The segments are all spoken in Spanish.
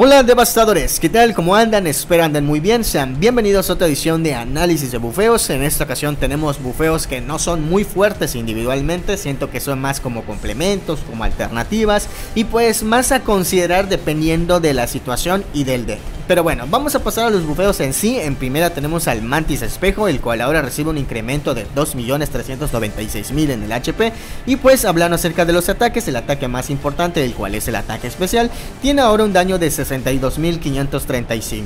Hola devastadores, ¿qué tal? ¿Cómo andan? Espero anden muy bien, sean bienvenidos a otra edición de análisis de bufeos. En esta ocasión tenemos bufeos que no son muy fuertes individualmente. Siento que son más como complementos, como alternativas. Y pues más a considerar dependiendo de la situación y del deck pero bueno, vamos a pasar a los bufeos en sí. En primera tenemos al Mantis Espejo, el cual ahora recibe un incremento de 2.396.000 en el HP. Y pues hablando acerca de los ataques, el ataque más importante, el cual es el ataque especial, tiene ahora un daño de 62.535.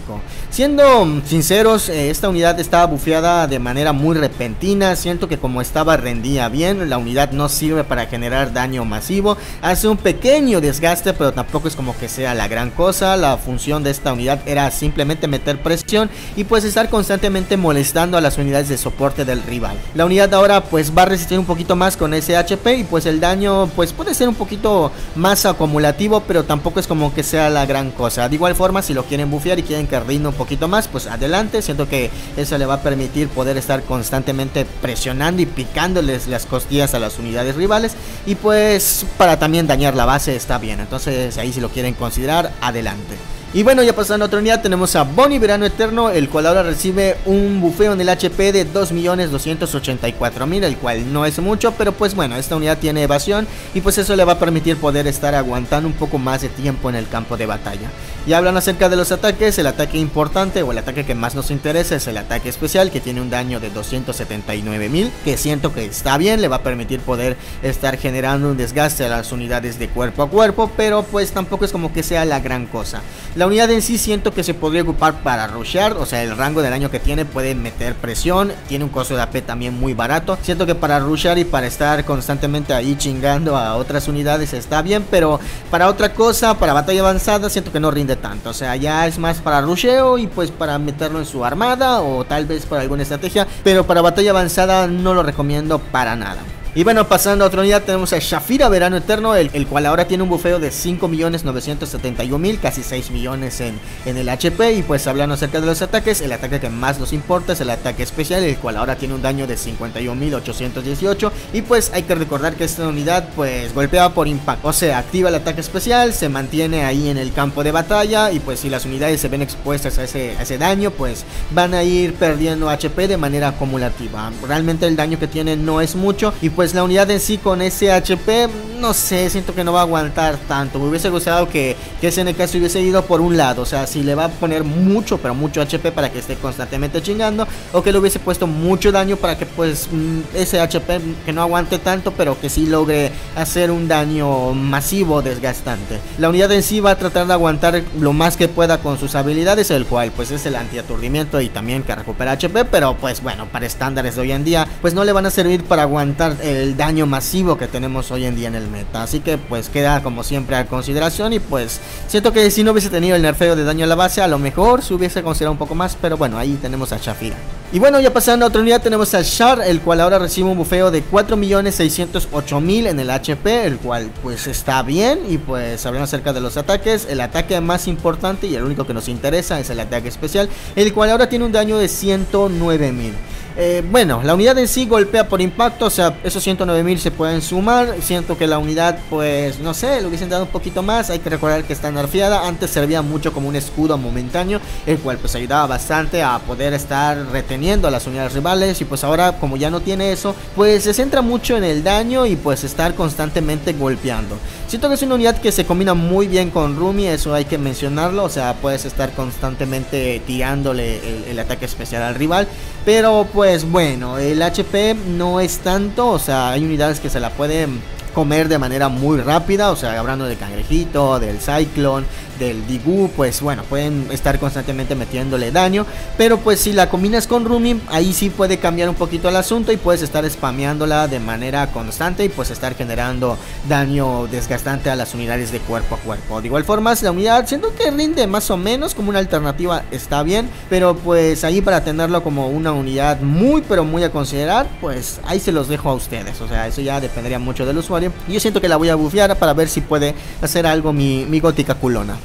Siendo sinceros, eh, esta unidad estaba bufeada de manera muy repentina. Siento que como estaba rendía bien, la unidad no sirve para generar daño masivo. Hace un pequeño desgaste, pero tampoco es como que sea la gran cosa. La función de esta unidad era simplemente meter presión y pues estar constantemente molestando a las unidades de soporte del rival. La unidad ahora pues va a resistir un poquito más con ese HP y pues el daño pues puede ser un poquito más acumulativo pero tampoco es como que sea la gran cosa. De igual forma si lo quieren bufear y quieren que rinde un poquito más pues adelante. Siento que eso le va a permitir poder estar constantemente presionando y picándoles las costillas a las unidades rivales y pues para también dañar la base está bien. Entonces ahí si lo quieren considerar adelante. Y bueno, ya pasando a otra unidad, tenemos a Bonnie Verano Eterno, el cual ahora recibe un bufeo en el HP de 2.284.000, el cual no es mucho, pero pues bueno, esta unidad tiene evasión y pues eso le va a permitir poder estar aguantando un poco más de tiempo en el campo de batalla. Y hablan acerca de los ataques, el ataque importante o el ataque que más nos interesa es el ataque especial, que tiene un daño de 279.000, que siento que está bien, le va a permitir poder estar generando un desgaste a las unidades de cuerpo a cuerpo, pero pues tampoco es como que sea la gran cosa. La unidad en sí siento que se podría ocupar para rushear, o sea, el rango de daño que tiene puede meter presión, tiene un costo de AP también muy barato. Siento que para rushear y para estar constantemente ahí chingando a otras unidades está bien, pero para otra cosa, para batalla avanzada, siento que no rinde tanto. O sea, ya es más para rusheo y pues para meterlo en su armada o tal vez para alguna estrategia, pero para batalla avanzada no lo recomiendo para nada. Y bueno, pasando a otra unidad tenemos a Shafira Verano Eterno, el, cual ahora tiene un bufeo de 5.971.000, casi 6 millones en, en el HP. Y pues hablando acerca de los ataques, el ataque que más nos importa es el ataque especial, el cual ahora tiene un daño de 51.818. Y pues hay que recordar que esta unidad pues golpea por impacto, o sea, activa el ataque especial, se mantiene ahí en el campo de batalla y pues si las unidades se ven expuestas a ese, ese daño, pues van a ir perdiendo HP de manera acumulativa. Realmente el daño que tiene no es mucho y pues pues la unidad en sí con ese HP, no sé, siento que no va a aguantar tanto. Me hubiese gustado que, que SNK se hubiese ido por un lado, o sea, si le va a poner mucho, pero mucho HP para que esté constantemente chingando, o que le hubiese puesto mucho daño para que pues mm, ese HP que no aguante tanto, pero que sí logre hacer un daño masivo, desgastante. La unidad en sí va a tratar de aguantar lo más que pueda con sus habilidades, el cual pues es el antiaturdimiento y también que recupera HP, pero pues bueno, para estándares de hoy en día, pues no le van a servir para aguantar el daño masivo que tenemos hoy en día en el meta. Así que pues queda como siempre a consideración y pues siento que si no hubiese tenido el nerfeo de daño a la base, a lo mejor se hubiese considerado un poco más, pero bueno, ahí tenemos a Shafira. Y bueno, ya pasando a otra unidad tenemos a Shar, el cual ahora recibe un bufeo de 4.608.000 en el HP, el cual pues está bien y pues hablando acerca de los ataques, el ataque más importante y el único que nos interesa es el ataque especial, el cual ahora tiene un daño de 109.000. Eh, bueno, la unidad en sí golpea por impacto, o sea, esos 109 mil se pueden sumar. Siento que la unidad, pues, no sé, lo hubiesen dado un poquito más. Hay que recordar que está nerfeada. Antes servía mucho como un escudo momentáneo, el cual pues ayudaba bastante a poder estar reteniendo a las unidades rivales. Y pues ahora, como ya no tiene eso, pues se centra mucho en el daño y pues estar constantemente golpeando. Siento que es una unidad que se combina muy bien con Rumi, eso hay que mencionarlo. O sea, puedes estar constantemente tirándole el, el ataque especial al rival. Pero pues pues bueno, el HP no es tanto, o sea, hay unidades que se la pueden comer de manera muy rápida, o sea, hablando del cangrejito, del cyclone, del Digu, pues bueno, pueden estar constantemente metiéndole daño. Pero pues si la combinas con Rumi, ahí sí puede cambiar un poquito el asunto y puedes estar spameándola de manera constante y pues estar generando daño desgastante a las unidades de cuerpo a cuerpo. De igual forma, la unidad, siento que rinde más o menos como una alternativa, está bien. Pero pues ahí para tenerlo como una unidad muy pero muy a considerar, pues ahí se los dejo a ustedes. O sea, eso ya dependería mucho del usuario. Y yo siento que la voy a bufear para ver si puede hacer algo mi, mi gótica culona.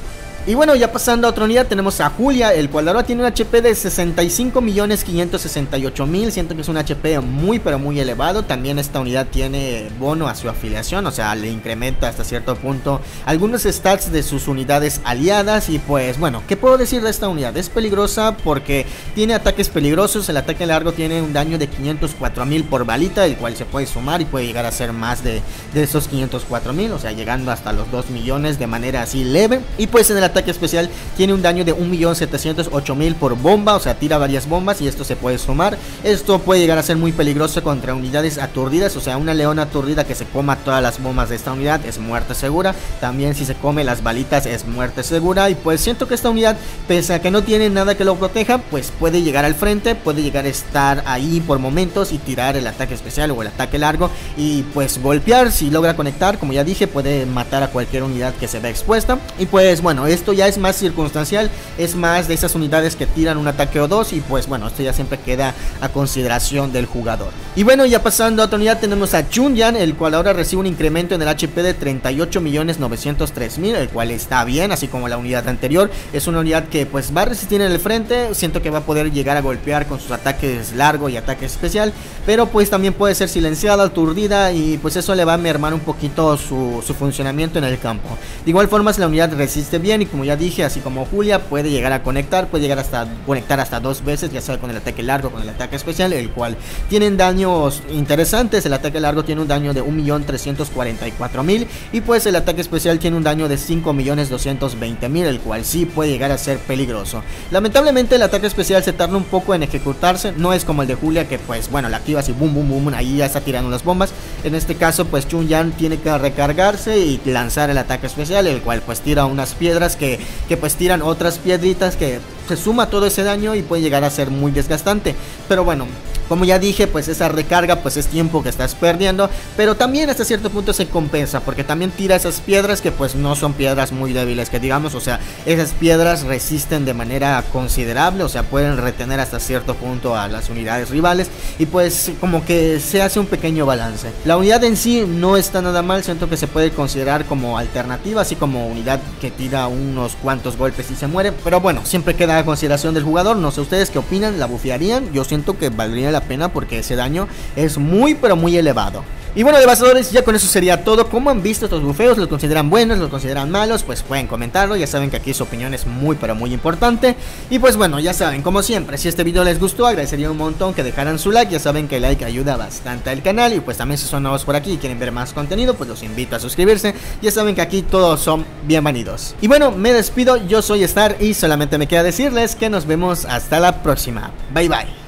Y bueno, ya pasando a otra unidad tenemos a Julia, el cual ahora tiene un HP de 65 millones 568 mil, siento que es un HP muy pero muy elevado, también esta unidad tiene bono a su afiliación, o sea, le incrementa hasta cierto punto algunos stats de sus unidades aliadas. Y pues bueno, ¿qué puedo decir de esta unidad? Es peligrosa porque tiene ataques peligrosos, el ataque largo tiene un daño de 504 mil por balita, el cual se puede sumar y puede llegar a ser más de, de esos 504 mil, o sea, llegando hasta los 2 millones de manera así leve. Y pues en el ataque ataque especial tiene un daño de 1.708.000 por bomba, o sea, tira varias bombas y esto se puede sumar. Esto puede llegar a ser muy peligroso contra unidades aturdidas, o sea, una leona aturdida que se coma todas las bombas de esta unidad es muerte segura. También si se come las balitas es muerte segura y pues siento que esta unidad, pese a que no tiene nada que lo proteja, pues puede llegar al frente, puede llegar a estar ahí por momentos y tirar el ataque especial o el ataque largo y pues golpear si logra conectar, como ya dije, puede matar a cualquier unidad que se vea expuesta. Y pues bueno, esto ya es más circunstancial, es más de esas unidades que tiran un ataque o dos y pues bueno, esto ya siempre queda a consideración del jugador. Y bueno, ya pasando a otra unidad tenemos a Chunyan, el cual ahora recibe un incremento en el HP de 38 millones 903 mil, el cual está bien, así como la unidad anterior. Es una unidad que pues va a resistir en el frente, siento que va a poder llegar a golpear con sus ataques largo y ataque especial, pero pues también puede ser silenciada, aturdida y pues eso le va a mermar un poquito su, su funcionamiento en el campo. De igual forma, si la unidad resiste bien como ya dije, así como Julia, puede llegar a conectar, puede llegar hasta conectar hasta dos veces, ya sea con el ataque largo, con el ataque especial, el cual tienen daños interesantes. El ataque largo tiene un daño de 1.344.000 y pues el ataque especial tiene un daño de 5.220.000, el cual sí puede llegar a ser peligroso. Lamentablemente el ataque especial se tarda un poco en ejecutarse, no es como el de Julia que pues bueno, la activa así boom boom boom, ahí ya está tirando las bombas. En este caso pues Chun Yan tiene que recargarse y lanzar el ataque especial, el cual pues tira unas piedras que que, pues tiran otras piedritas que se suma todo ese daño y puede llegar a ser muy desgastante. Pero bueno, como ya dije, pues esa recarga pues es tiempo que estás perdiendo, pero también hasta cierto punto se compensa porque también tira esas piedras que pues no son piedras muy débiles, que digamos, o sea, esas piedras resisten de manera considerable, o sea, pueden retener hasta cierto punto a las unidades rivales y pues como que se hace un pequeño balance. La unidad en sí no está nada mal, siento que se puede considerar como alternativa, así como unidad que tira unos cuantos golpes y se muere, pero bueno, siempre queda a consideración del jugador, no sé ustedes qué opinan, la bufiarían, yo siento que valdría la pena porque ese daño es muy pero muy elevado. Y bueno, devastadores, ya con eso sería todo. ¿Cómo han visto estos bufeos? ¿Los consideran buenos? ¿Los consideran malos? Pues pueden comentarlo. Ya saben que aquí su opinión es muy, pero muy importante. Y pues bueno, ya saben, como siempre, si este video les gustó, agradecería un montón que dejaran su like. Ya saben que el like ayuda bastante al canal. Y pues también si son nuevos por aquí y quieren ver más contenido, pues los invito a suscribirse. Ya saben que aquí todos son bienvenidos. Y bueno, me despido. Yo soy Star y solamente me queda decirles que nos vemos hasta la próxima. Bye bye.